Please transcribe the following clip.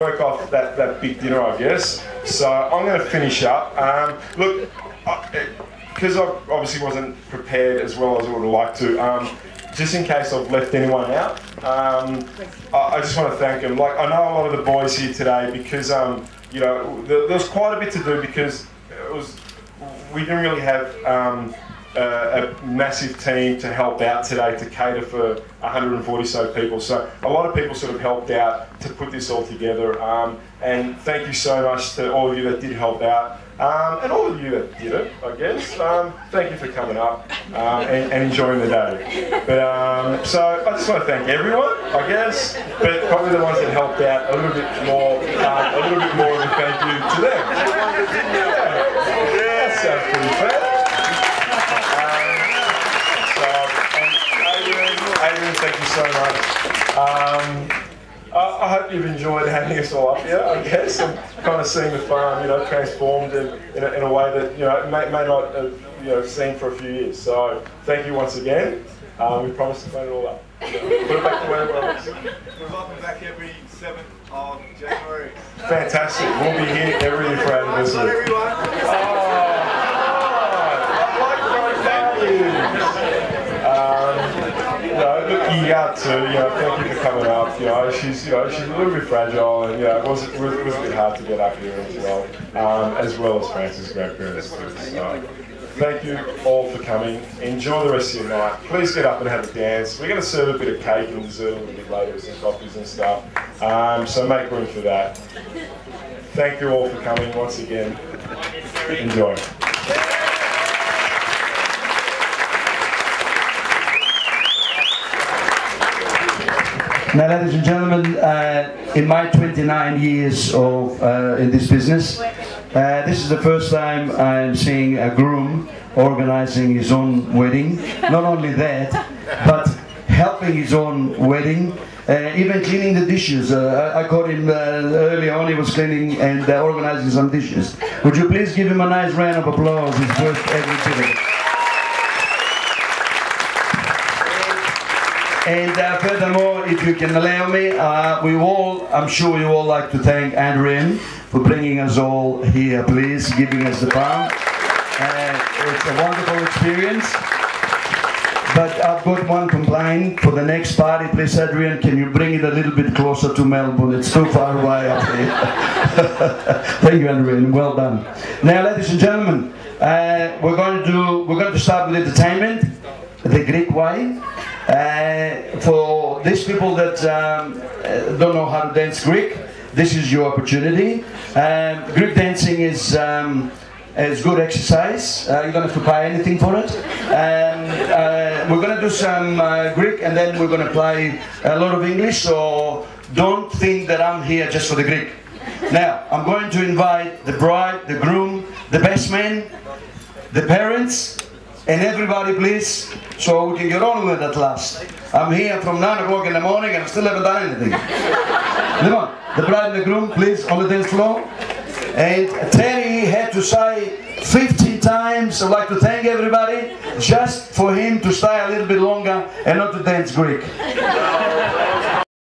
work off that, that big dinner, I guess. So I'm going to finish up. Um, look, because I, I obviously wasn't prepared as well as I would have liked to. Um, just in case I've left anyone out, um, I, I, just want to thank them. Like I know a lot of the boys here today because um, you know there, there, was quite a bit to do because it was we didn't really have um, a, a, massive team to help out today to cater for 140 so people. So a lot of people sort of helped out to put this all together. Um, and thank you so much to all of you that did help out. Um, and all of you that did it, I guess. Um, thank you for coming up um, and, and, enjoying the day. But um, so I just want to thank everyone, I guess, but probably the ones that helped out a little bit more, um, a little bit more of a thank you to them. Yeah, that sounds pretty fair. Adrian, thank you so much. Um, I, I, hope you've enjoyed having us all up here, I guess, and kind of seeing the farm, you know, transformed in, in, a, in a way that, you know, may, may not have, you know, seen for a few years. So thank you once again. Um, we promise to clean it all up. Put it back to where it was. We're welcome back every 7th of January. Fantastic. We'll be here every Friday. for our anniversary. Not everyone. Oh, I like thank you know, look, you got to, you know, thank you for coming up. You know, she's, you know, she's a little bit fragile, and know, it was, it was, it was a bit hard to get up here as well, um, as well as Frances' grandparents too. So, thank you all for coming. Enjoy the rest of your night. Please get up and have a dance. We're going to serve a bit of cake and dessert a little bit later with some coffees and stuff. Um, so make room for that. Thank you all for coming once again. Enjoy. Now, ladies and gentlemen, uh, in my 29 years of uh, in this business, uh, this is the first time I'm seeing a groom organizing his own wedding. Not only that, but helping his own wedding. Uh, even cleaning the dishes. Uh, I, caught him uh, early on, he was cleaning and organizing some dishes. Would you please give him a nice round of applause? He's worth every it. And furthermore, if you can allow me, uh, we all, I'm sure you all like to thank Adrian for bringing us all here, please, giving us the palm. Uh, it's a wonderful experience. But I've got one complaint for the next party. Please, Adrian, can you bring it a little bit closer to Melbourne? It's too far away up here. Thank you, Adrian. Well done. Now, ladies and gentlemen, uh, we're going to do. We're going to start with entertainment, the Greek way. Uh, for these people that um, uh, don't know how to dance Greek, this is your opportunity. Um, Greek dancing is um, is good exercise. Uh, you don't have to pay anything for it. And uh, we're going to do some uh, Greek and then we're going to play a lot of English. So don't think that I'm here just for the Greek. Now, I'm going to invite the bride, the groom, the best man, the parents, and everybody please, so we can get on with it at last. I'm here from 9 o'clock in the morning and I still haven't done anything. Come on, the bride and the groom, please, on the dance floor. And Terry had to say 50 times, I'd like to thank everybody, just for him to stay a little bit longer and not to dance Greek.